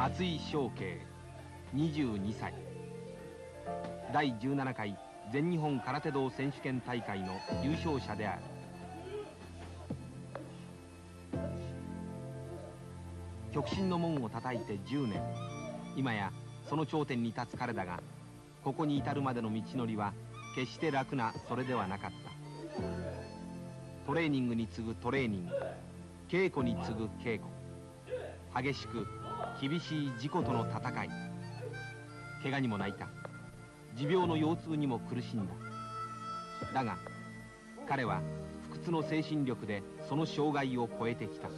松井翔慶22歳。第17回全日本空手道選手権大会の優勝者である。極真の門を叩いて10年。今やその頂点に立つ彼だがここに至るまでの道のりは決して楽なそれではなかった。トレーニングに次ぐトレーニング稽古に次ぐ稽古。激しく厳しい事故との戦い。怪我にも泣いた。持病の腰痛にも苦しんだ。だが彼は不屈の精神力でその障害を超えてきた。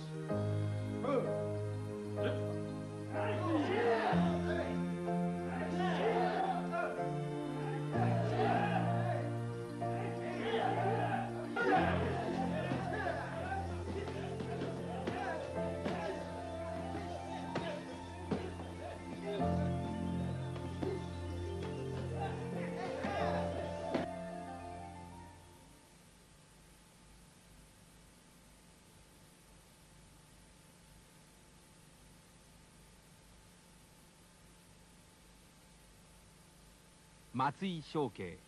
松井翔慶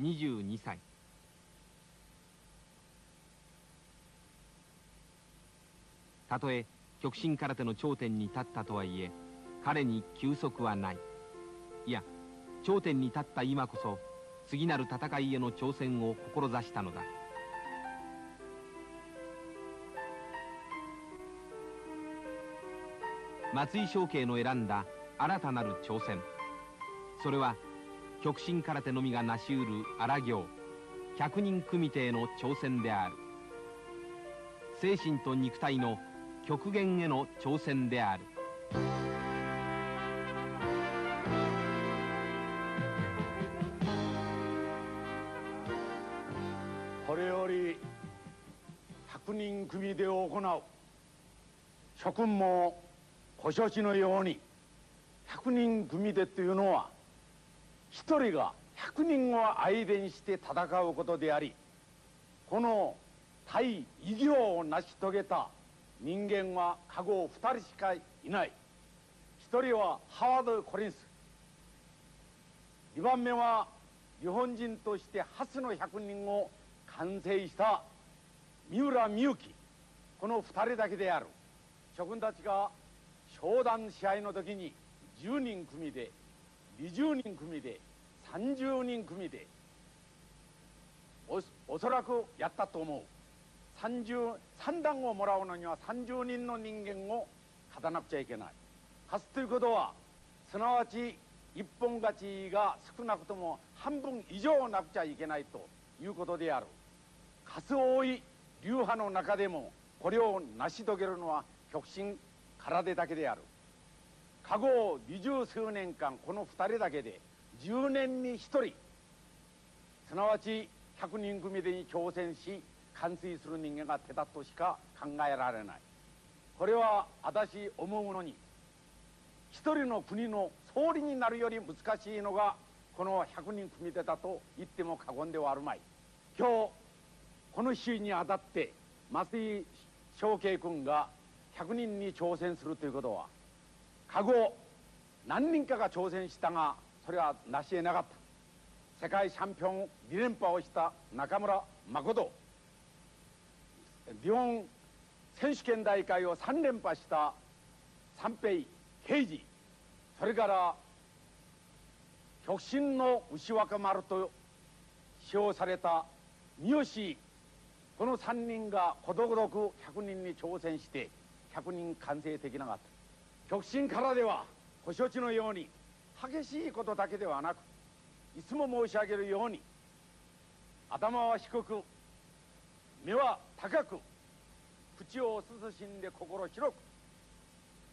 22歳。たとえ極真空手の頂点に立ったとはいえ彼に休息はない。いや頂点に立った今こそ次なる戦いへの挑戦を志したのだ。松井翔慶の選んだ新たなる挑戦。それは極真空手のみが成し得る荒行。百人組手への挑戦である。精神と肉体の極限への挑戦である。これより百人組手を行う。諸君もご承知のように。百人組手というのは一人が百人を相手にして戦うことでありこの大偉業を成し遂げた人間は過去二人しかいない。一人はハワード・コリンス。二番目は日本人として初の百人を完成した三浦美幸。この二人だけである。諸君たちが商談試合の時に10人組で20人組で30人組でおそらくやったと思う。30三段をもらうのには30人の人間を勝たなくちゃいけない。勝つということはすなわち一本勝ちが少なくとも半分以上なくちゃいけないということである。数多い流派の中でもこれを成し遂げるのは極真空手だけである。過去二十数年間この二人だけで10年に1人すなわち100人組でに挑戦し完遂する人間が手だとしか考えられない。これは私思うのに一人の国の総理になるより難しいのがこの100人組手だと言っても過言ではあるまい。今日この日にあたって松井翔慶君が100人に挑戦するということは過去何人かが挑戦したがそれは成し得なかった世界チャンピオン2連覇をした中村誠日本選手権大会を3連覇した三平平治それから極真の牛若丸と使用された三好この3人がことごとく100人に挑戦して100人完成できなかった極真からではご承知のように激しいことだけではなくいつも申し上げるように頭は低く目は高く口を慎んで心広く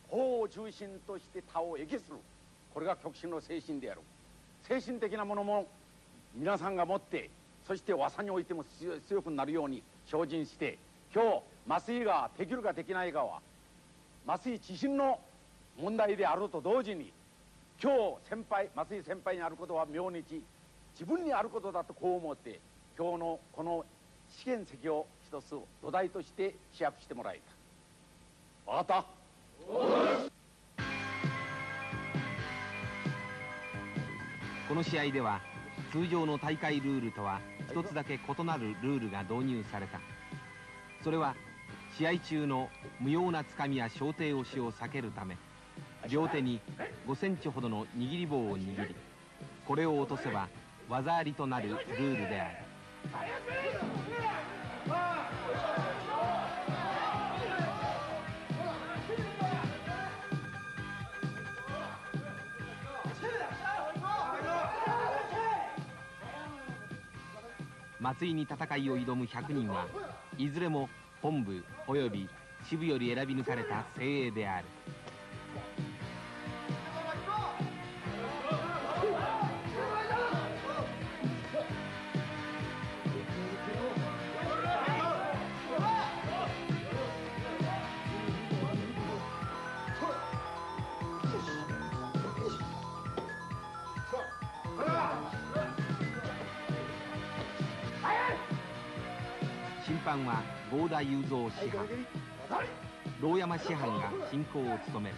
法を中心として他を益する。これが極真の精神である。精神的なものも皆さんが持ってそして技においても強くなるように精進して今日麻酔ができるかできないかは麻酔自身の問題であると同時に今日先輩松井先輩にあることは明日自分にあることだとこう思って今日のこの試験席を一つ土台として試薬してもらいた。分かった。この試合では通常の大会ルールとは一つだけ異なるルールが導入された。それは試合中の無用なつかみや小手押しを避けるため。両手に5センチほどの握り棒を握りこれを落とせば技ありとなるルールである。松井に戦いを挑む100人はいずれも本部および支部より選び抜かれた精鋭である。は合田雄三師範牢山師範が進行を務める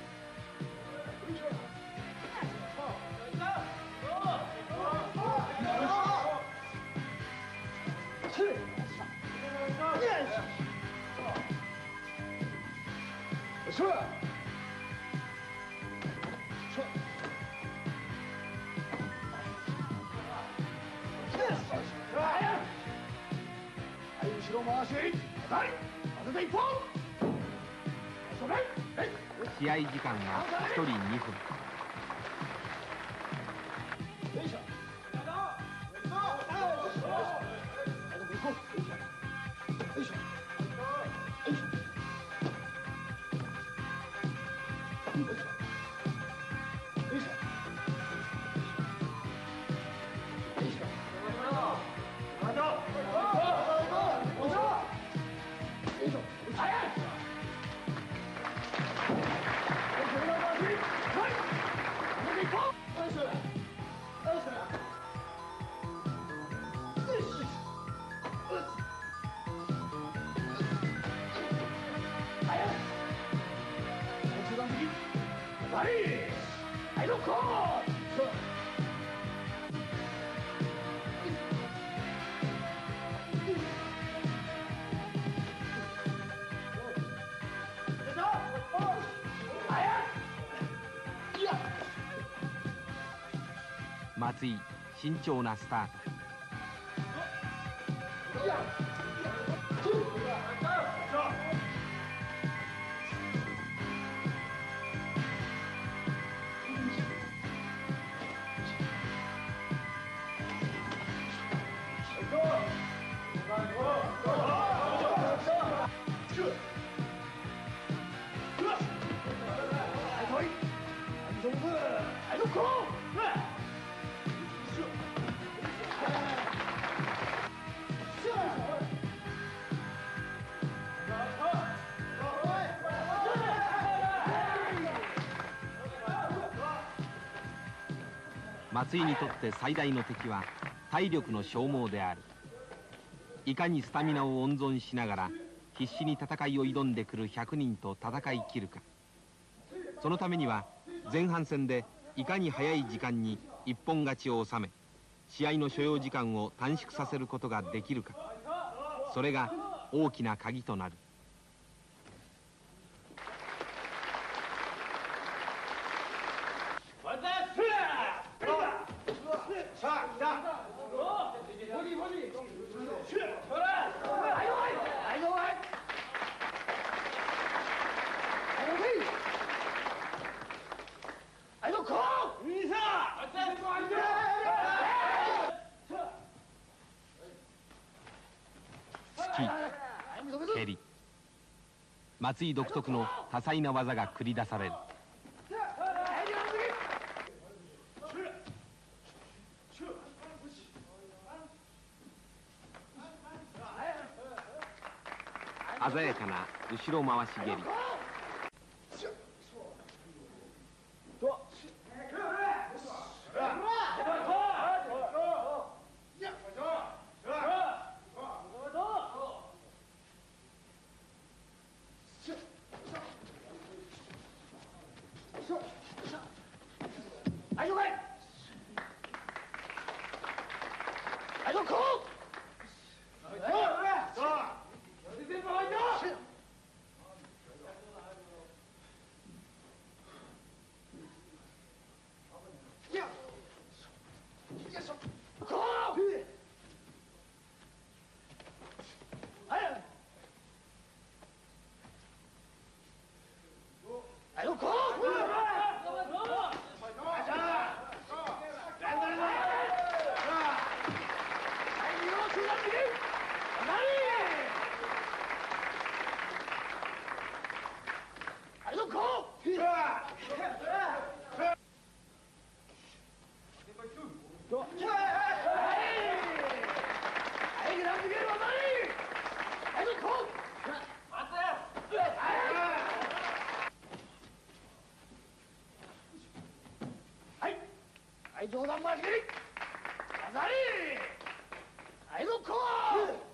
慎重なスタート。松井にとって最大の敵は体力の消耗である。いかにスタミナを温存しながら必死に戦いを挑んでくる100人と戦い切るか。そのためには前半戦でいかに早い時間に一本勝ちを収め試合の所要時間を短縮させることができるか。それが大きな鍵となるはい、どこ突き蹴り松井独特の多彩な技が繰り出される。鮮やかな後ろ回し蹴り。退場かいはい冗談交じり飾りはいどこはい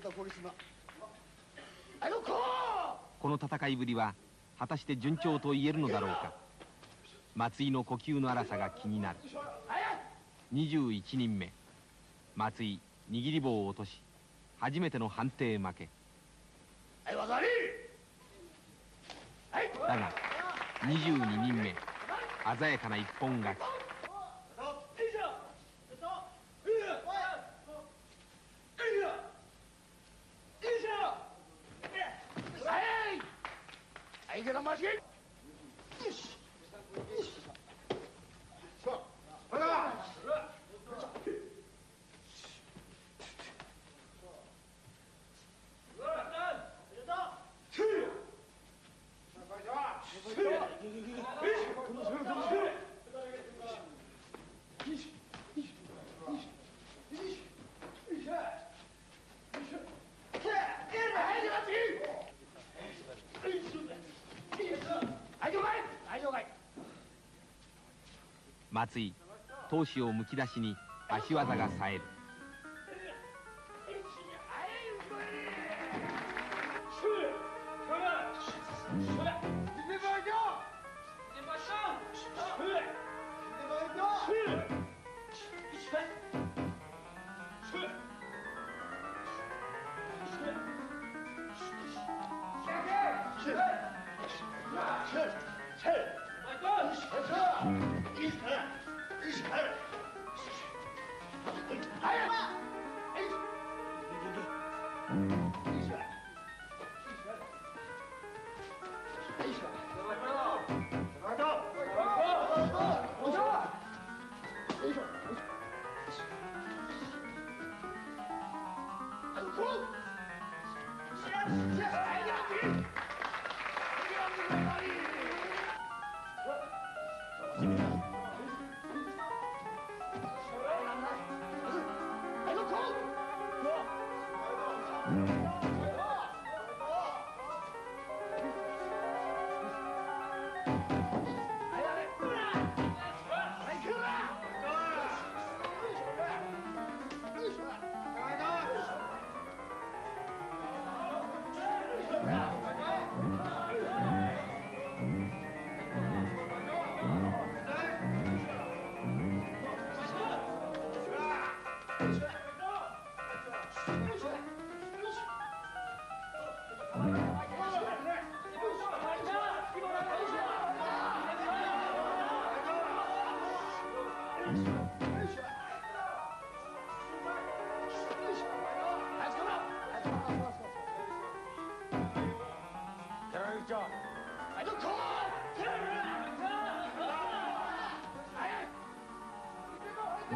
どこの戦いぶりは果たして順調と言えるのだろうか。松井の呼吸の荒さが気になる。21人目。松井握り棒を落とし初めての判定負け。だが22人目。鮮やかな一本勝ちはいはいけど間違いはい了解はい了解松井闘志をむき出しに足技がさえる。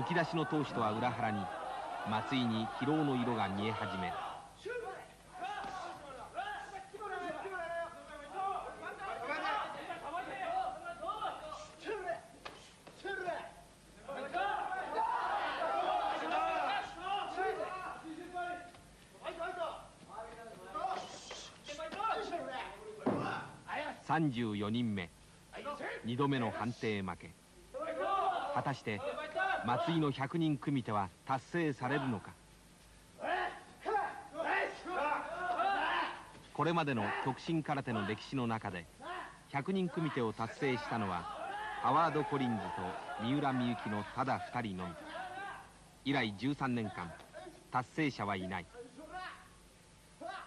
むき出しの闘志とは裏腹に松井に疲労の色が見え始める。34人目。2度目の判定負け。果たして松井の100人組手は達成されるのか。これまでの極真空手の歴史の中で100人組手を達成したのはハワード・コリンズと三浦美幸のただ2人のみ。以来13年間達成者はいない。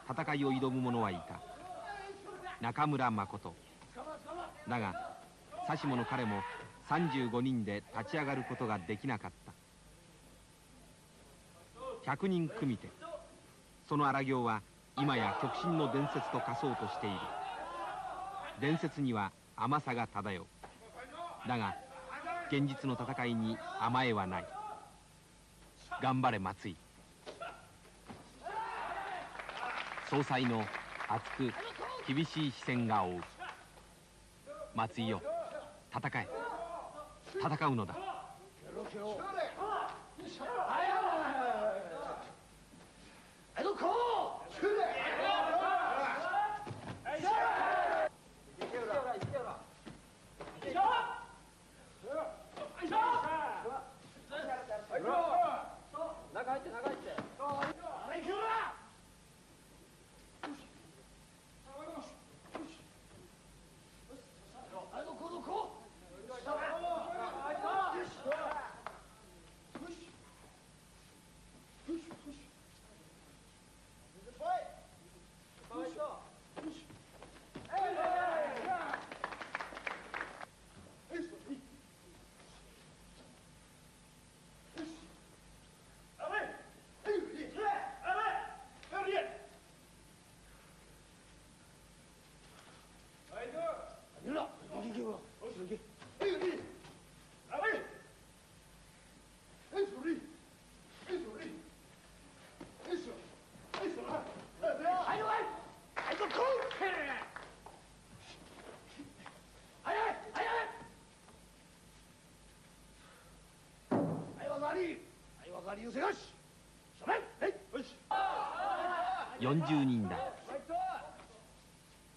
戦いを挑む者はいた。中村誠。だが指し物彼も35人で立ち上がることができなかった。100人組手その荒行は今や極真の伝説と化そうとしている。伝説には甘さが漂う。だが現実の戦いに甘えはない。頑張れ松井。総裁の熱く厳しい視線が追う。松井よ戦え。戦うのだはいどこはいどこどこゆらいけよいけえいいあれえそれえそれえそえそはいはいはいどこはいはいはいはいはいわかりはいわかりよせよしそれはいよし40人だ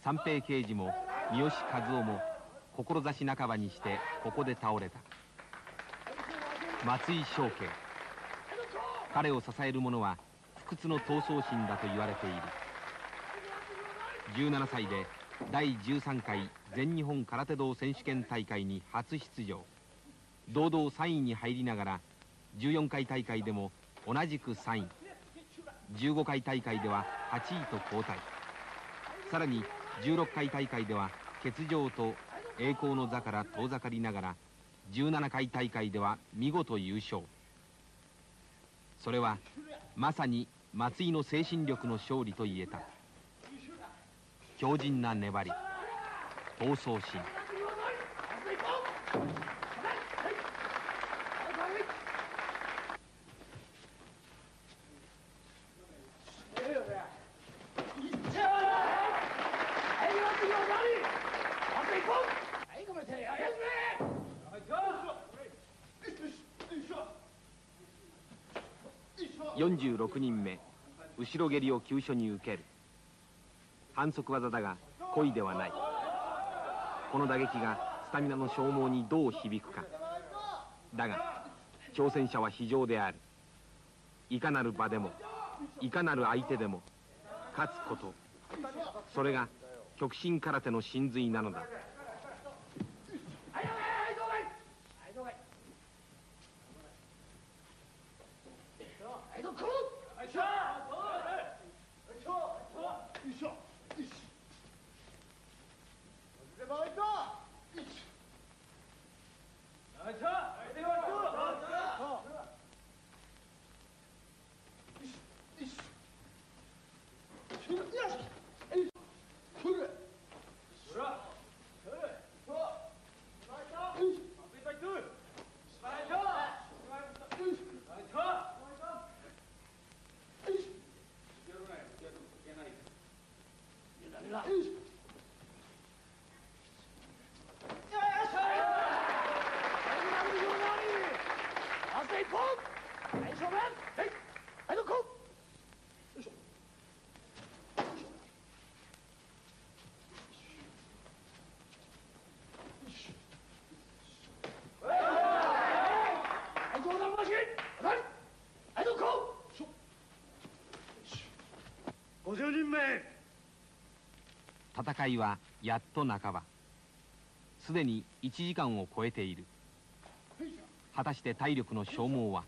三平刑事も三好和夫も志半ばにしてここで倒れた。松井翔慶彼を支える者は不屈の闘争心だと言われている。17歳で第13回全日本空手道選手権大会に初出場。堂々3位に入りながら14回大会でも同じく3位15回大会では8位と交代。さらに16回大会では欠場と栄光の座から遠ざかりながら17回大会では見事優勝。それはまさに松井の精神力の勝利と言えた。強靭な粘り闘争心。46人目後ろ蹴りを急所に受ける。反則技だが故意ではない。この打撃がスタミナの消耗にどう響くか。だが挑戦者は非常である。いかなる場でもいかなる相手でも勝つこと。それが極真空手の真髄なのだ。50人目戦いはやっと半ば。すでに1時間を超えている。果たして体力の消耗は？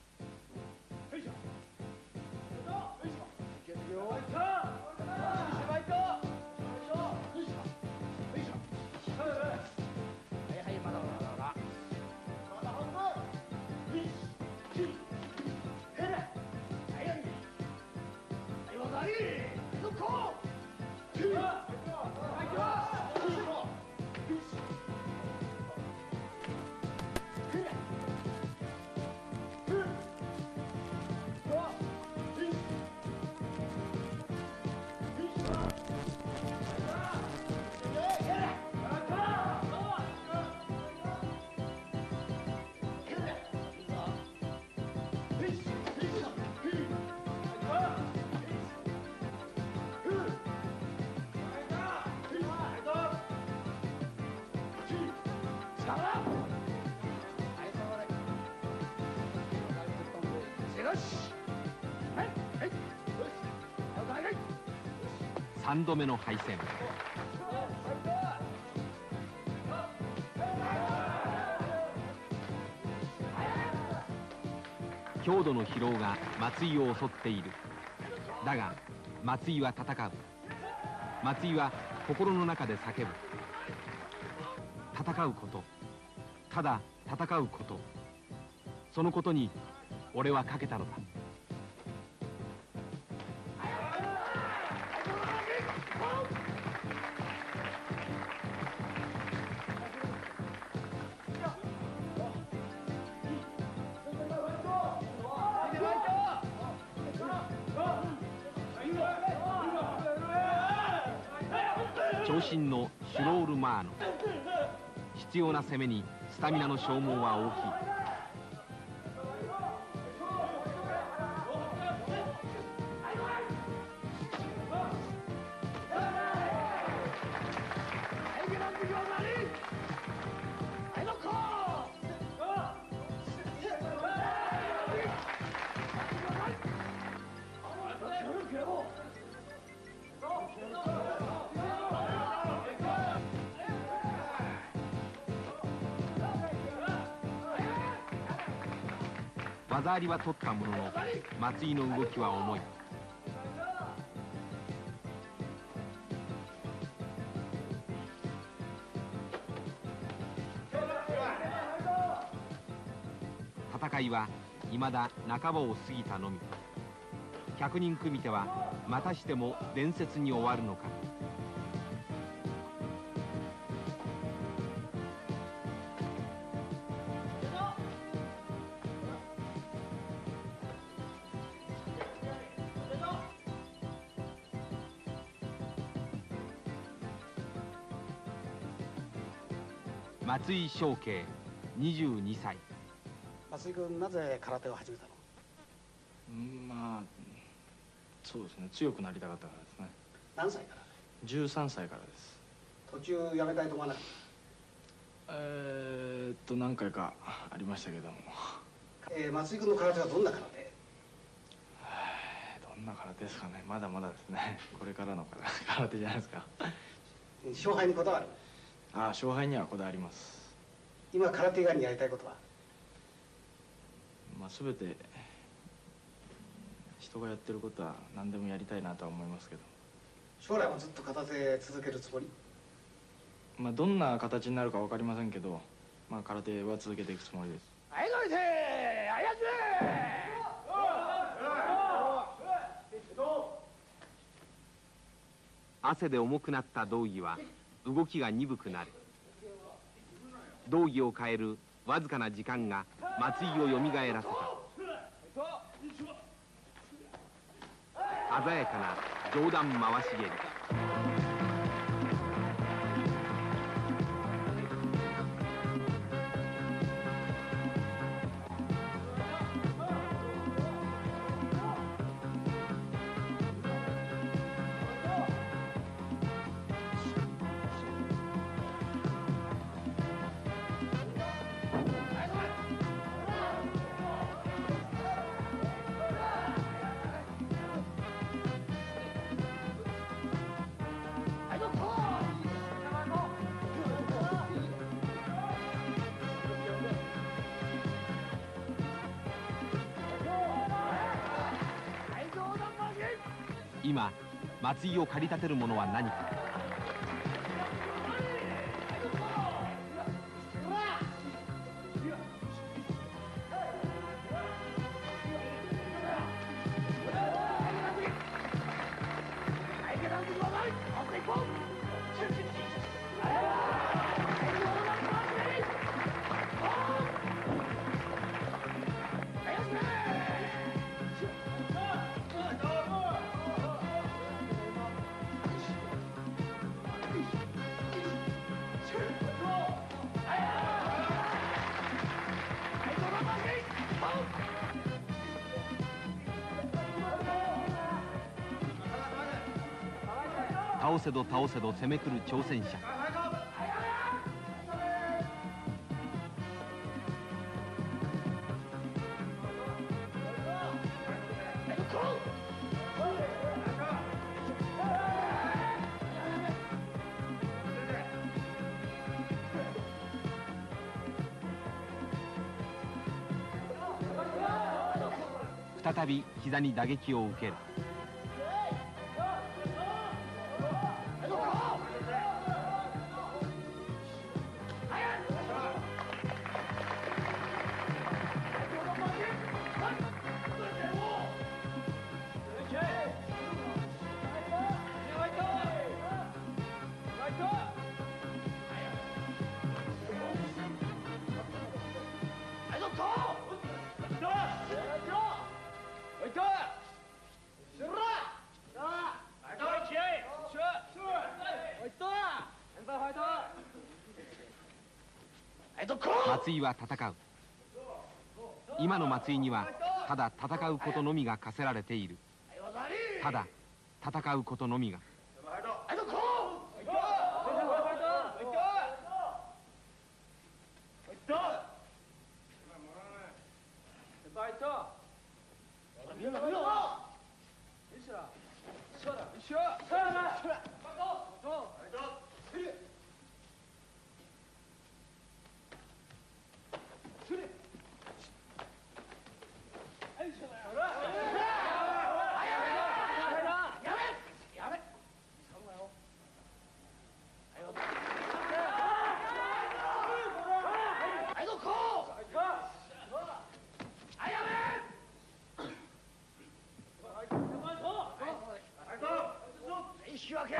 3度目の敗戦。強度の疲労が松井を襲っている。だが松井は戦う。松井は心の中で叫ぶ。戦うこと。ただ戦うこと。そのことに俺はかけたのだ。必要な攻めにスタミナの消耗は大きい。りは取ったものの松井の動きは重い。戦いはいまだ半ばを過ぎたのみ。百人組手はまたしても伝説に終わるのか。松井翔慶22歳。松井君なぜ空手を始めたの？うんまあそうですね。強くなりたかったからですね。何歳から？13歳からです。途中やめたいと思わなかっえー、っと何回かありましたけども。た、えー、松井君の空手はどんな空手？どんな空手ですかね。まだまだですね。これからの空手じゃないですか。勝敗にこだわる？ああ勝敗にはこだわります今空手以外にやりたいことは？まあ全て人がやってることは何でもやりたいなとは思いますけど。将来もずっと片手続けるつもり？まあどんな形になるか分かりませんけどまあ空手は続けていくつもりです。はいどいてあや汗で重くなった道着は動きが鈍くなる道義を変えるわずかな時間が松井をよみがえらせた。鮮やかな上段回し蹴り。水を駆り立てるものは何か？倒せど倒せど攻めくる挑戦者再び膝に打撃を受ける。井は戦う。今の松井にはただ戦うことのみが課せられている。ただ戦うことのみが。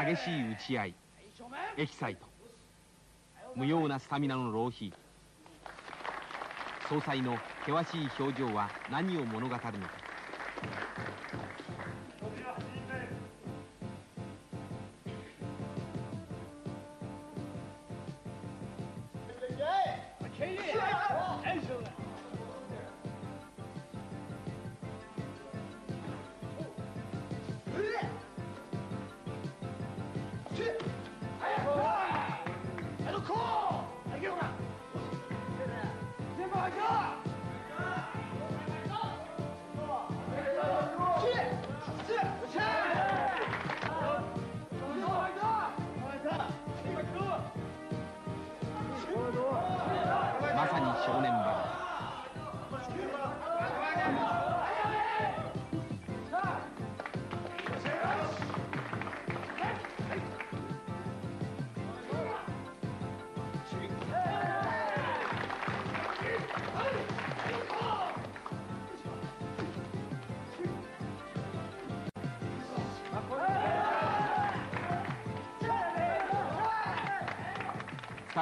激しい打ち合いエキサイト無用なスタミナの浪費。総裁の険しい表情は何を物語るのか。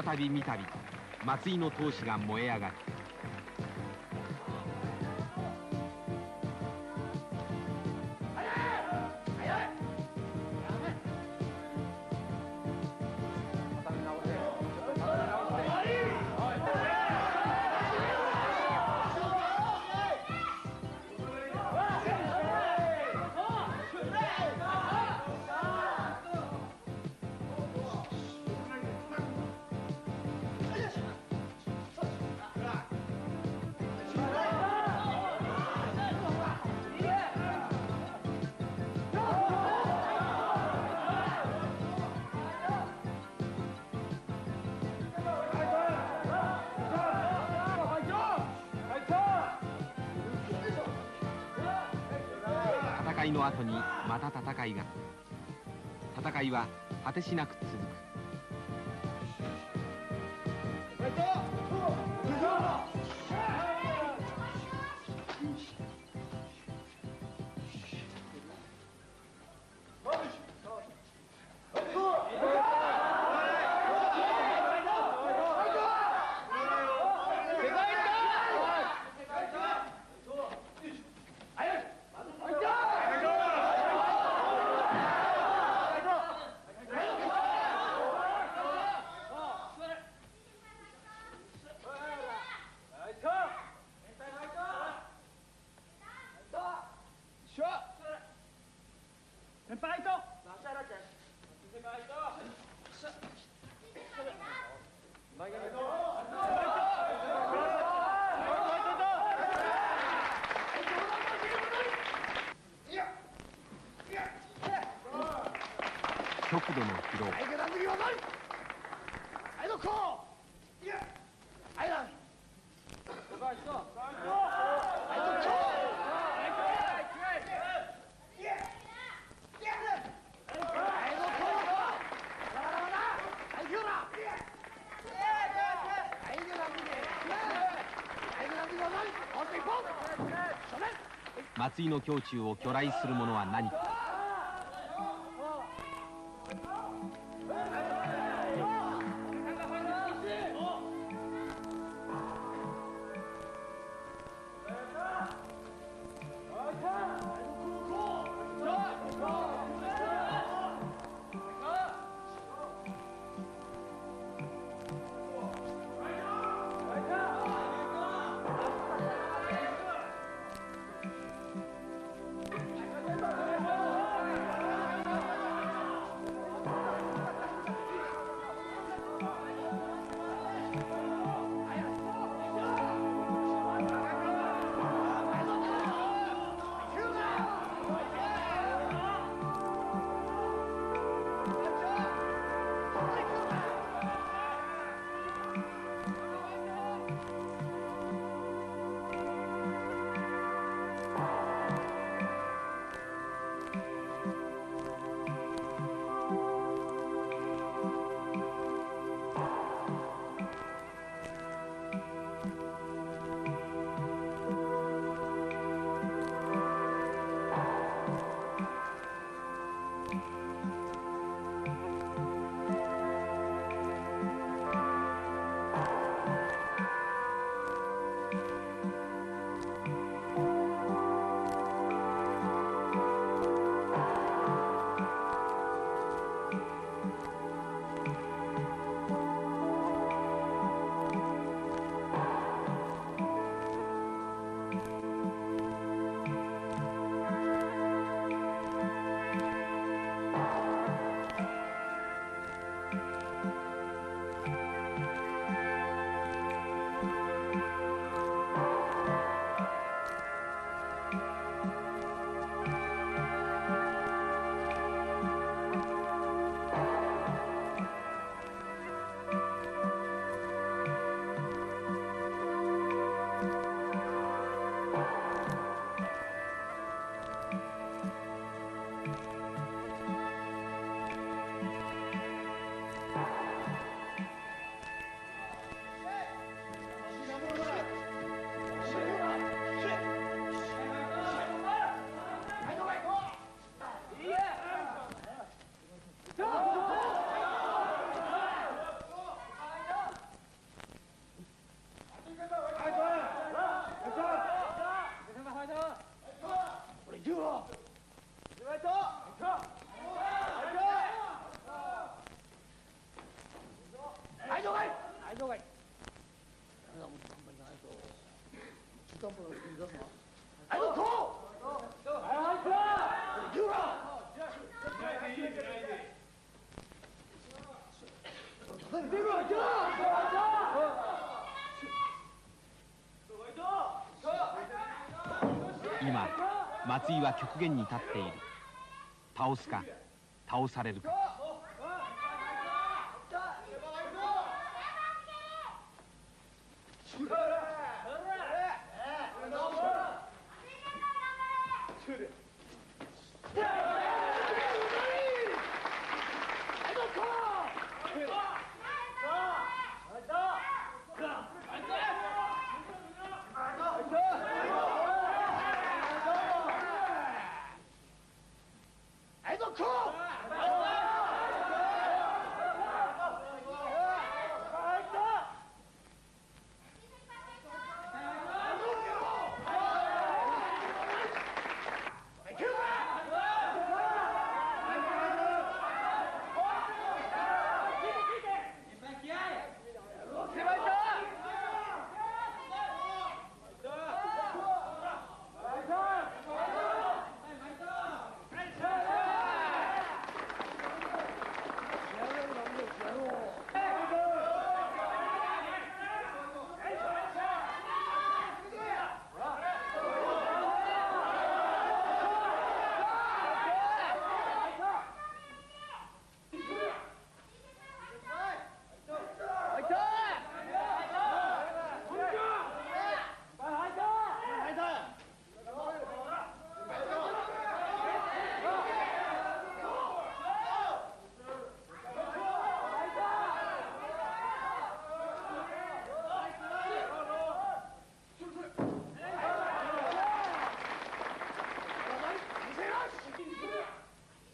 再び三度松井の闘志が燃え上がった。が戦いは果てしなく続く。松井の胸中を巨来するものは何か？松井は極限に立っている。倒すか倒されるか。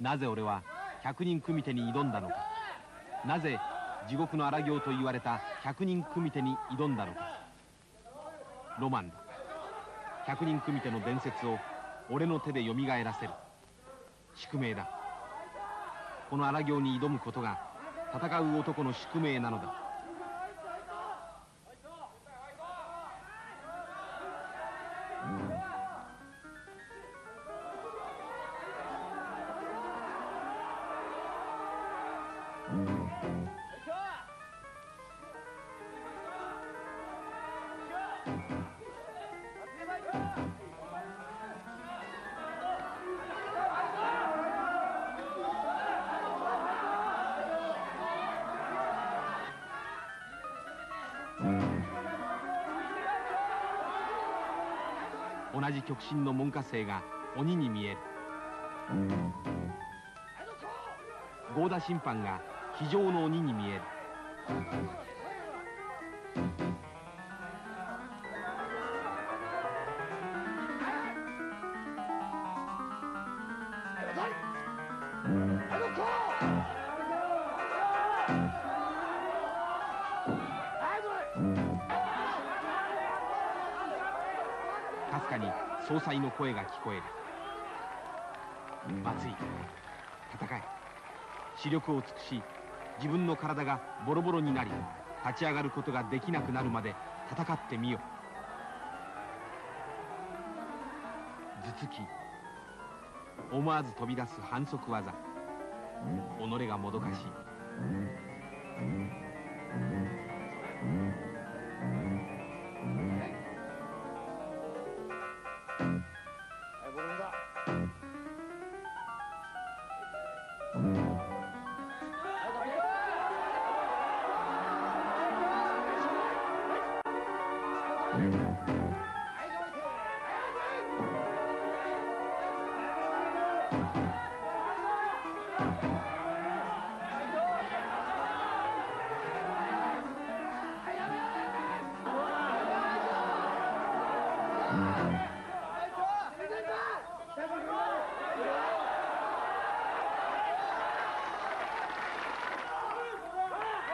なぜ俺は百人組手に挑んだのか。なぜ地獄の荒行と言われた百人組手に挑んだのか。ロマンだ。百人組手の伝説を俺の手でよみがえらせる。宿命だ。この荒行に挑むことが戦う男の宿命なのだ。同じ極真の門下生が鬼に見える。合田審判が非常の鬼に見える。視力を尽くし自分の体がボロボロになり立ち上がることができなくなるまで戦ってみよ頭突き。思わず飛び出す反則技。己がもどかしい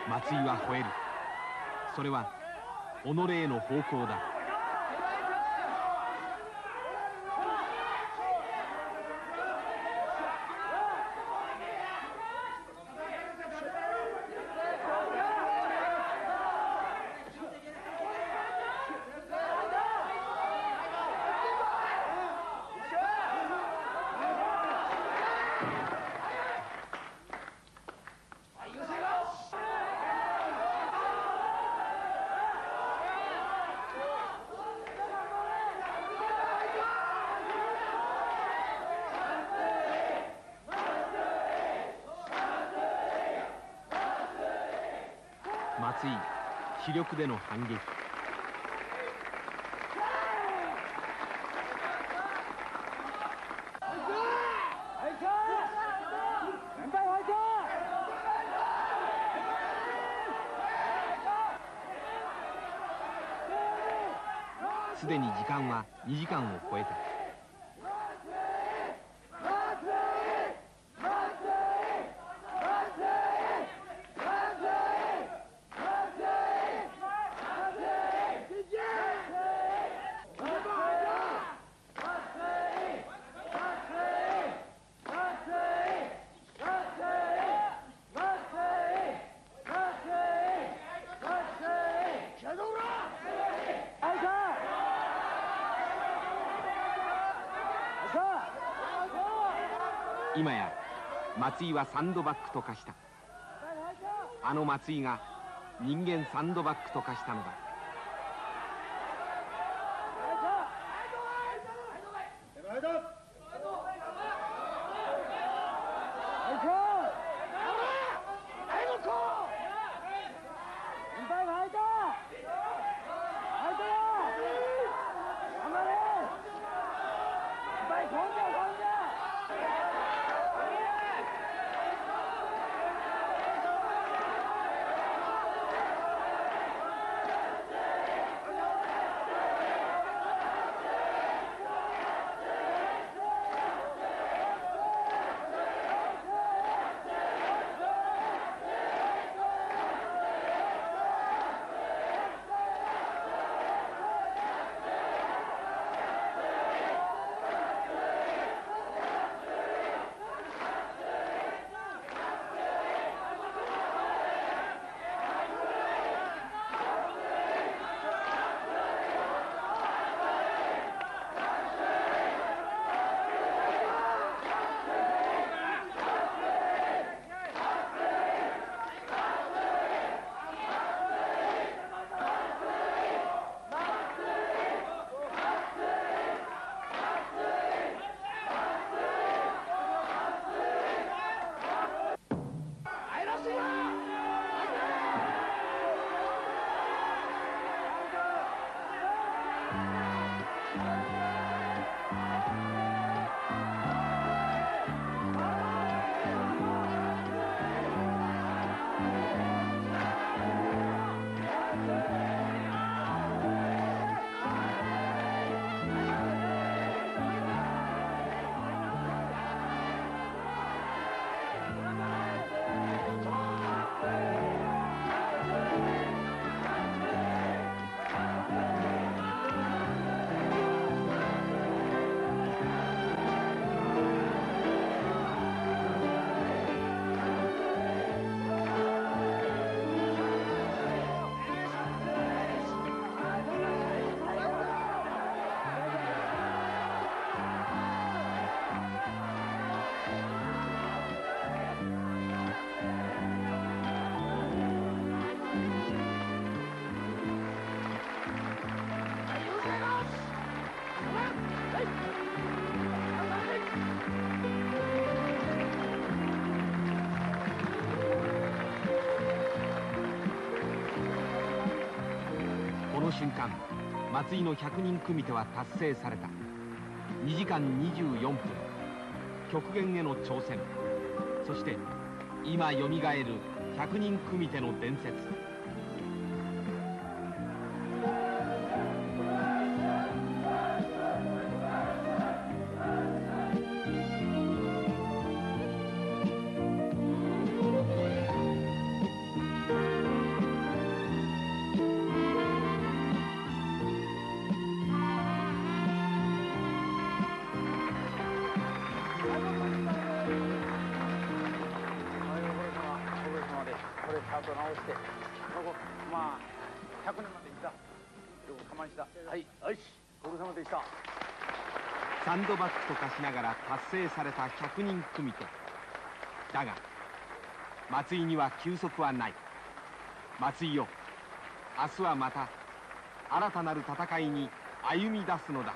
松井は吠えるそれは己への方向だでの反撃。すでに時間は2時間を超えた。今や松井はサンドバッグと化した。あの松井が人間サンドバッグと化したのだ。瞬間松井の100人組手は達成された。2時間24分極限への挑戦。そして今よみがえる100人組手の伝説。しながら達成された100人組と。だが松井には休息はない。松井よ明日はまた新たなる戦いに歩み出すのだ。